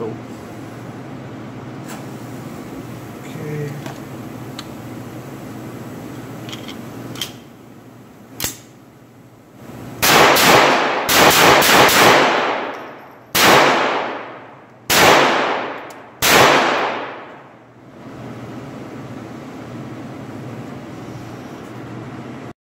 Show.